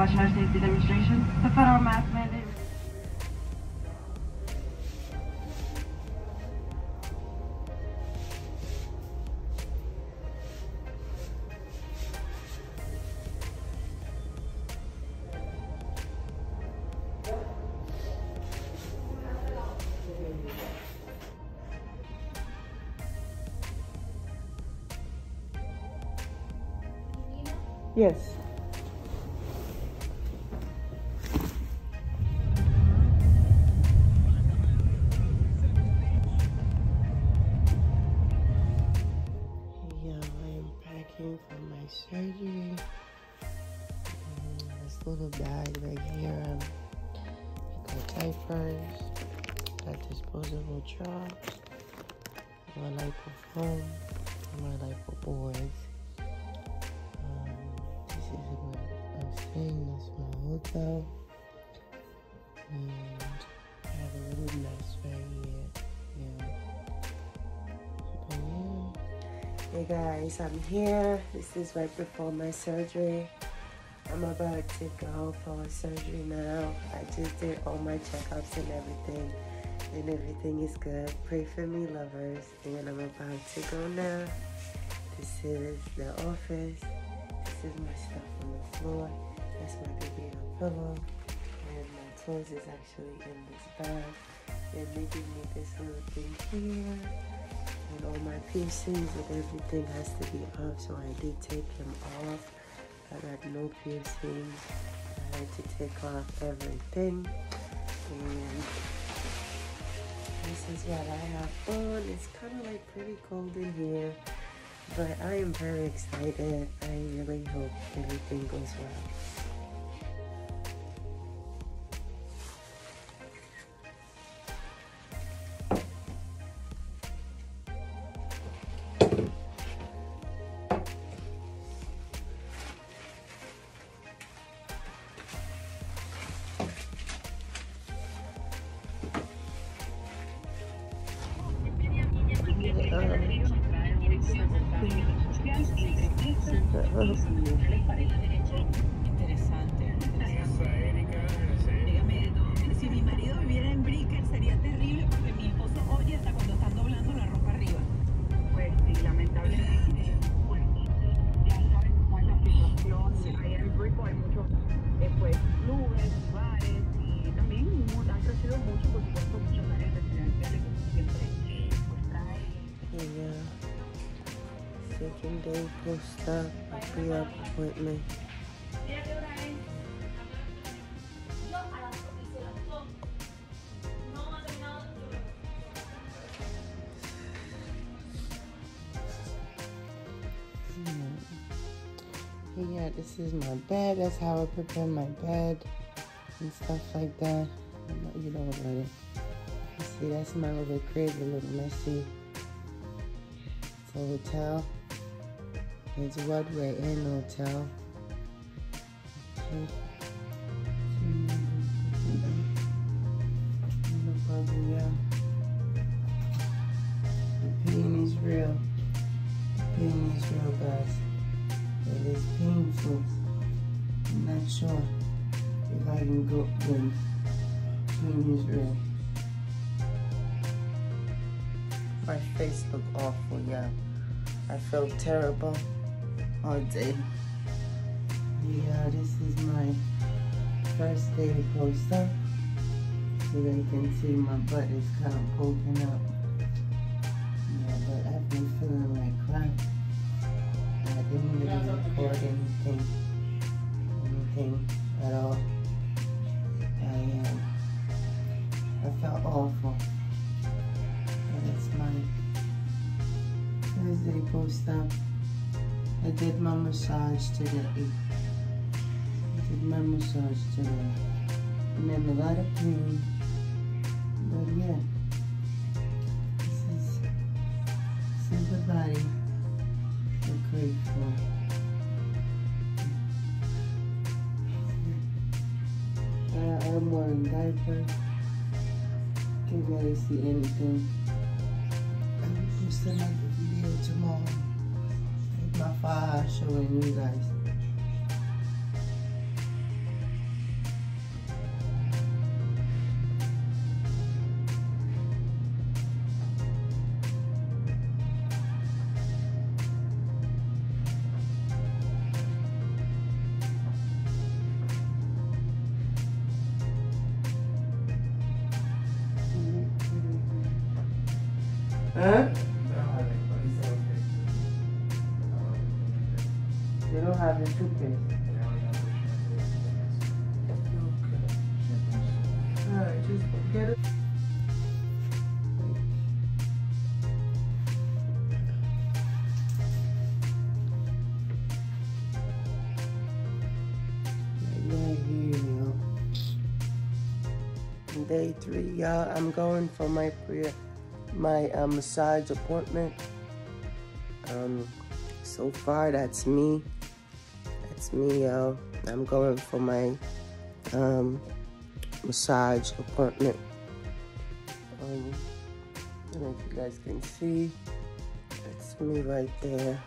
National Safety Demonstration. The federal mask mandate. Yes. I'm here. This is right before my surgery. I'm about to go for surgery now. I just did all my checkups and everything, and everything is good. Pray for me, lovers. And I'm about to go now. This is the office. This is my stuff on the floor. That's my baby on pillow. And my clothes is actually in this bag. And they give me this little thing here. And all my piercings and everything has to be off. So I did take them off. I had no piercings. I had to take off everything. And this is what I have on. It's kind of like pretty cold in here. But I am very excited. I really hope everything goes well. Pre-op appointment. Mm. Yeah, this is my bed. That's how I prepare my bed and stuff like that. You know about it. See, that's my little crib, a little messy. It's a hotel. It's what we're in hotel. The pain is real. The pain is real, guys. It is painful. I'm not sure if I can go when pain is real. My face looked awful, yeah. I felt terrible all day. Yeah, this is my first day post-op. So you can see my butt is kind of poking up. Yeah, but I've been feeling like crap. I didn't really record anything, anything at all. I, um, I felt awful. And it's my Thursday post-op. I did my massage today. I did my massage today. I'm in a lot of pain. But yeah. This is this is the body. So grateful. I, I'm wearing diapers. Can't really see anything. I'm post another video tomorrow. With my file showing you guys. Day three, y'all. I'm going for my pre my uh, massage appointment. Um, so far that's me. That's me, y'all. I'm going for my um massage appointment. Um, I don't know if you guys can see. That's me right there.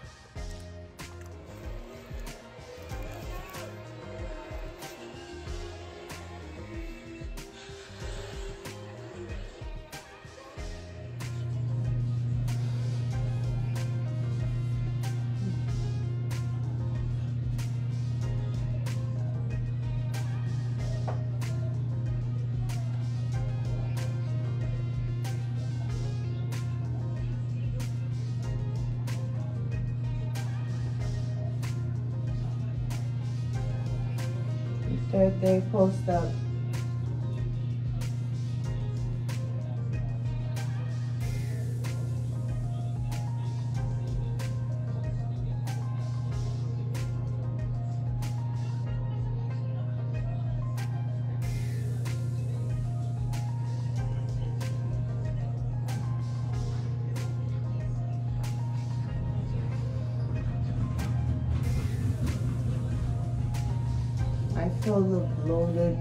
A little bloated.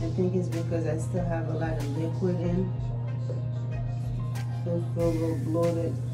I think it's because I still have a lot of liquid in. Still feel a little bloated.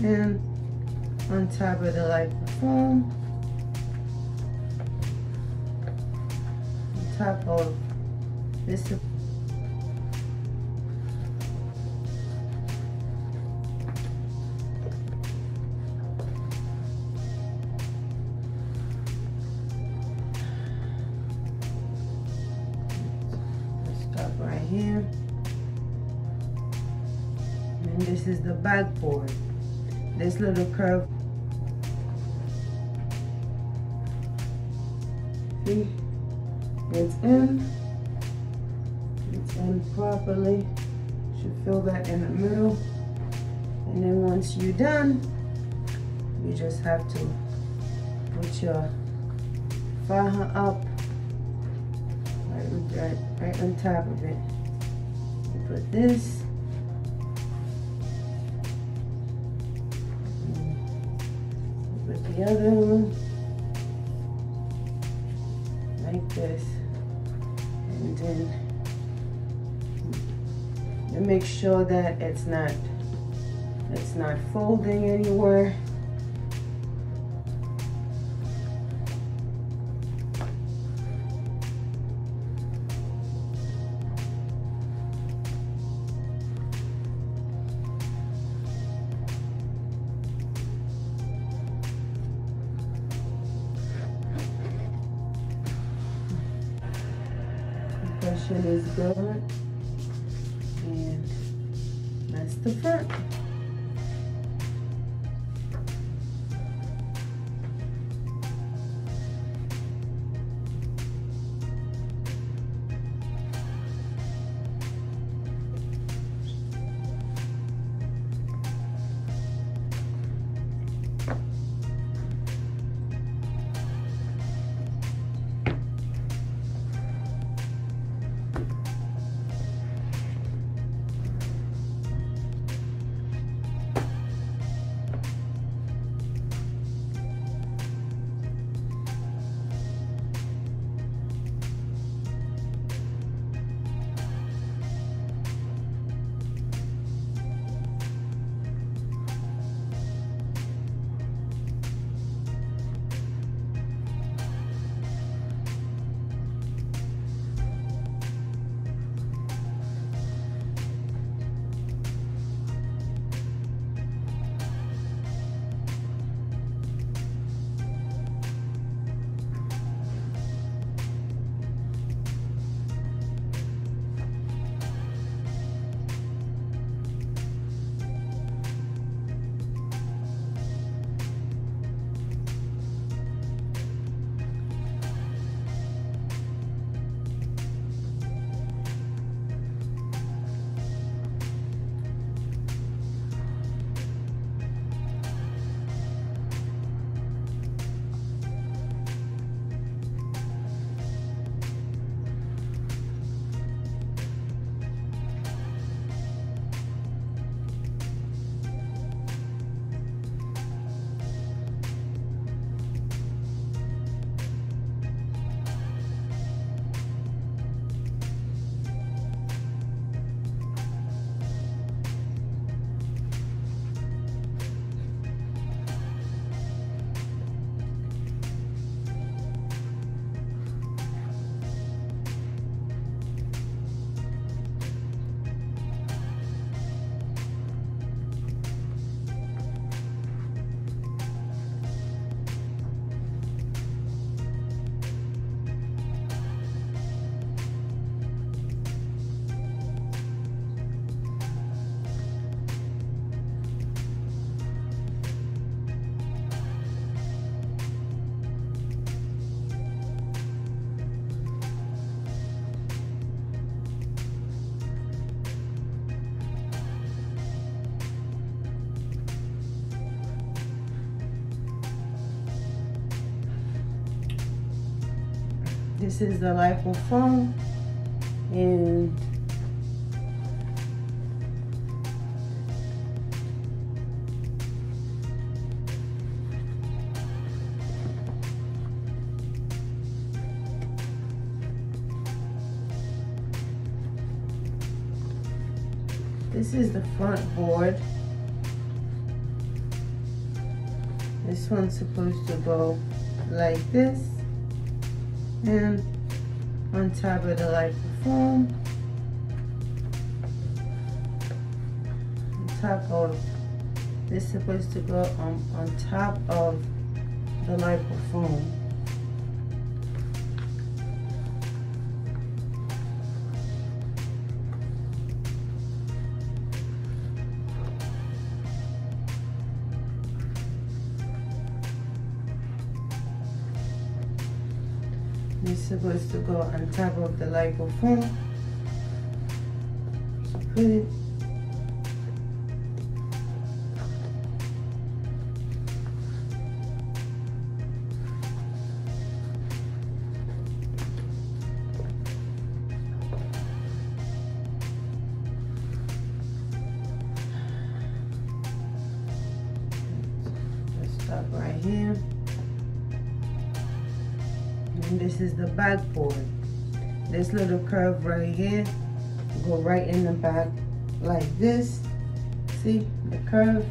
And on top of the lipo foam, on top of this Little curve. See? It's in. It's in properly. Should fill that in the middle. And then once you're done, you just have to put your faja up right, right, right on top of it. You put this. The other one like this. And then make sure that it's not it's not folding anywhere. This is the lipo foam and this is the front board. This one's supposed to go like this and on top of the lipofoam on top of this is supposed to go on, on top of the lipofoam It's supposed to go on top of the lipofoam. Put it curve right here, go right in the back like this. See the curve?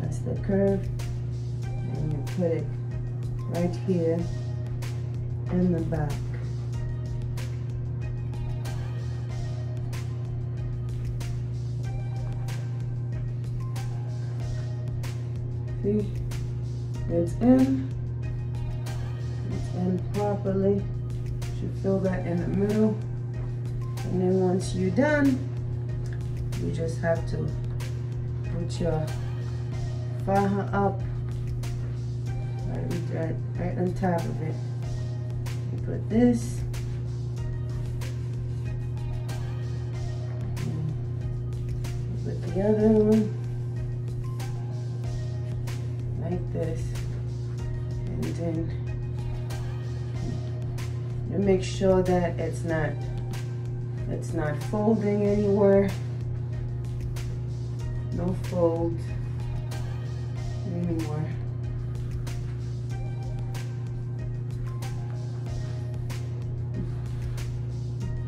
That's the curve. And you put it right here in the back. See? It's in. It's in properly. Should fill that in the middle. And then once you're done, you just have to put your faja up right, right, right on top of it. You put this. Put the other one like this. And then make sure that it's not it's not folding anywhere. No fold anywhere.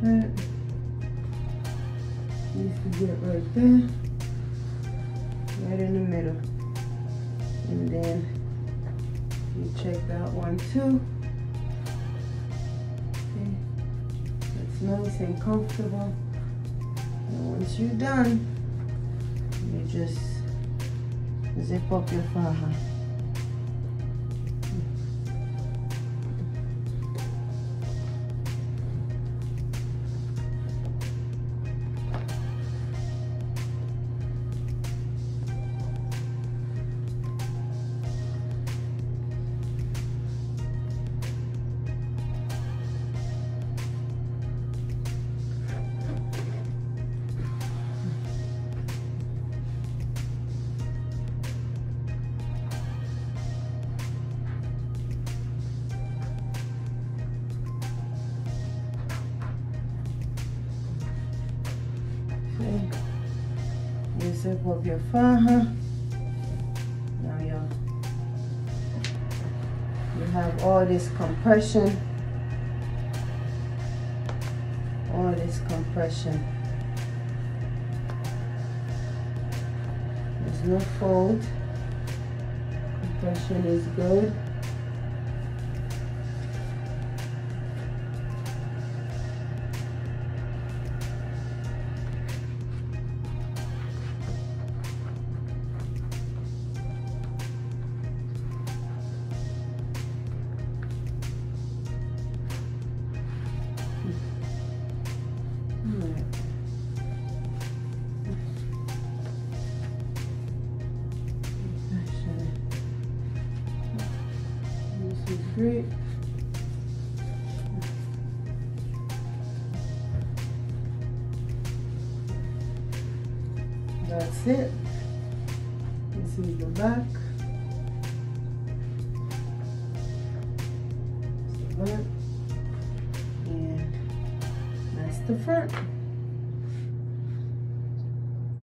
That needs to get right there, right in the middle. And then you check that one too. Nice and comfortable. And once you're done, you just zip up your faja. Compression. All this compression. There's no fold. Compression is good.